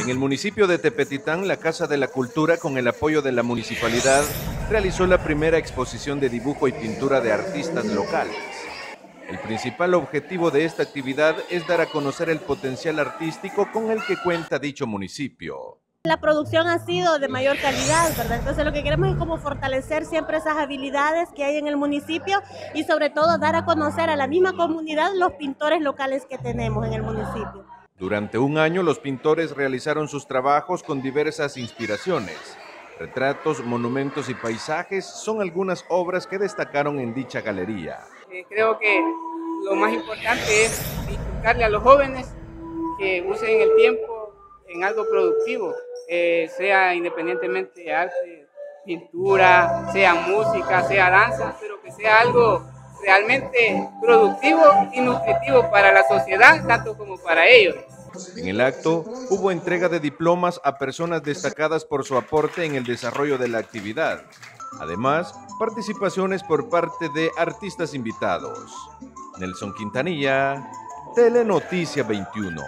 En el municipio de Tepetitán, la Casa de la Cultura, con el apoyo de la municipalidad, realizó la primera exposición de dibujo y pintura de artistas locales. El principal objetivo de esta actividad es dar a conocer el potencial artístico con el que cuenta dicho municipio. La producción ha sido de mayor calidad, ¿verdad? Entonces lo que queremos es como fortalecer siempre esas habilidades que hay en el municipio y sobre todo dar a conocer a la misma comunidad los pintores locales que tenemos en el municipio. Durante un año los pintores realizaron sus trabajos con diversas inspiraciones. Retratos, monumentos y paisajes son algunas obras que destacaron en dicha galería. Eh, creo que lo más importante es inculcarle a los jóvenes que usen el tiempo en algo productivo, eh, sea independientemente de arte, pintura, sea música, sea danza, pero que sea algo realmente productivo y nutritivo para la sociedad, tanto como para ellos. En el acto hubo entrega de diplomas a personas destacadas por su aporte en el desarrollo de la actividad. Además, participaciones por parte de artistas invitados. Nelson Quintanilla, Telenoticia 21.